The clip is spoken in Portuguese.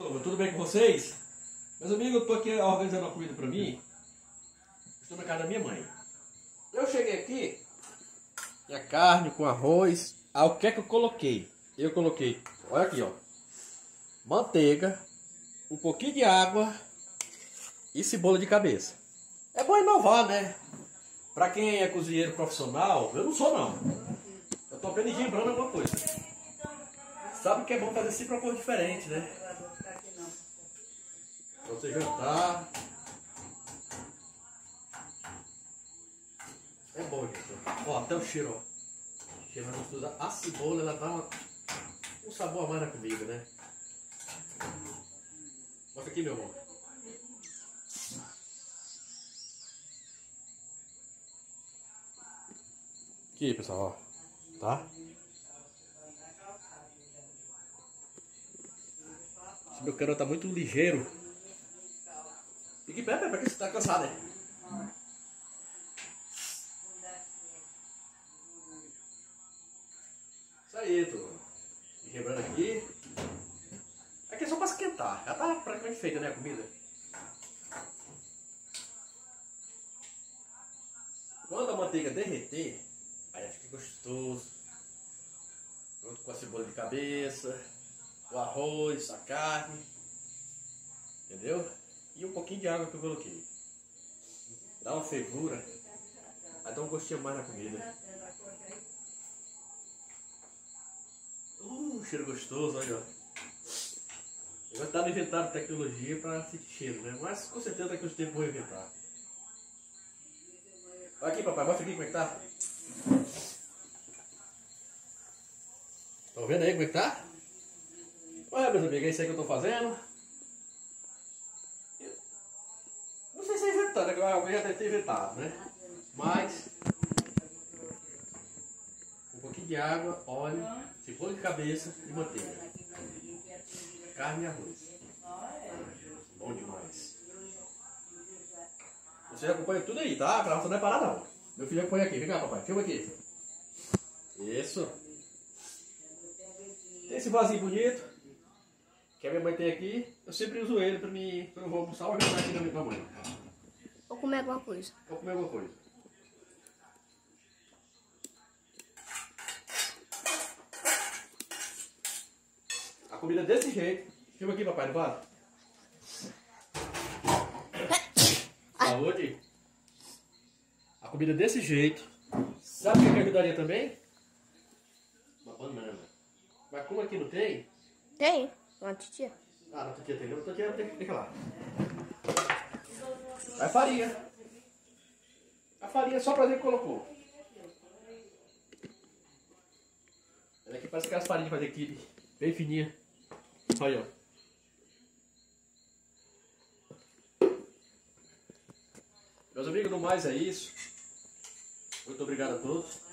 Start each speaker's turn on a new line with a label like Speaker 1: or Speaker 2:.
Speaker 1: Tudo bem com vocês? Meus amigos, eu tô aqui organizando uma comida pra mim. Estou na casa da minha mãe. Eu cheguei aqui a carne com arroz. Ah, o que é que eu coloquei? Eu coloquei, olha aqui, ó. Manteiga, um pouquinho de água e cebola de cabeça. É bom inovar, né? Pra quem é cozinheiro profissional, eu não sou não. Eu tô apenas lembrando alguma coisa. Sabe que é bom fazer sempre uma coisa diferente, né? Você jantar. É bom, gente. Ó, até o cheiro, ó. Cheiro gostoso. A cebola, ela dá uma, um sabor a mais na comida, né? Mostra aqui, meu amor. Aqui, pessoal, ó. Tá? Esse meu cano tá muito ligeiro. Pé, pé, pra que você tá cansado, né? Isso aí. E quebrando aqui. Aqui é só pra esquentar. Já tá praticamente feita, né, a comida? Quando a manteiga derreter, aí fica gostoso. Junto com a cebola de cabeça, o arroz, a carne. Entendeu? E um pouquinho de água que eu coloquei. Dá uma fervura. Aí dá um gostinho mais na comida. Uh, cheiro gostoso, olha. Eu estava inventando tecnologia para sentir cheiro, né? Mas com certeza a uns tempos vou inventar. Olha aqui, papai, mostra aqui como é que tá. Estão vendo aí como é que tá? Olha, meus amigos, é isso aí que eu estou fazendo. Alguém já deve ter inventado, né? Mas um pouquinho de água, óleo, cebola de cabeça e manteiga. Carne e arroz. Bom demais. Você acompanha tudo aí, tá? A gravação não é parada não. Meu filho acompanha aqui. Vem cá, papai. Filma aqui. Isso. Tem esse vasinho bonito. Que a minha mãe tem aqui. Eu sempre uso ele pra mim. Quando eu vou almoçar, eu vou na minha mãe.
Speaker 2: Vou comer alguma coisa.
Speaker 1: Vou comer alguma coisa. A comida é desse jeito. Filma aqui, papai, no vaso. Saúde. A comida é desse jeito. Sabe o que, ajudaria também? Uma banana. Mas como aqui não tem?
Speaker 2: Tem. Uma titia.
Speaker 1: Ah, não titia tem não. Titia tem que lá. Vai farinha. A farinha só pra ver que colocou. Essa aqui parece aquelas farinhas de fazer kibe. Bem fininha. Olha, ó. Meus amigos, no mais é isso. Muito obrigado a todos.